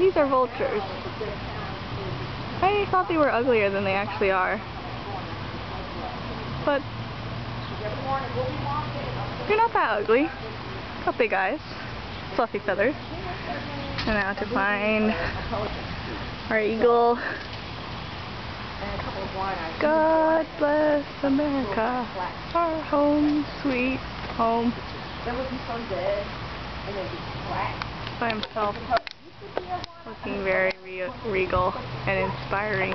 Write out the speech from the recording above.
These are vultures. I thought they were uglier than they actually are. But they're not that ugly. Got big eyes, fluffy feathers. And now to find our eagle. God bless America, our home, sweet home. By himself, looking very re regal and inspiring.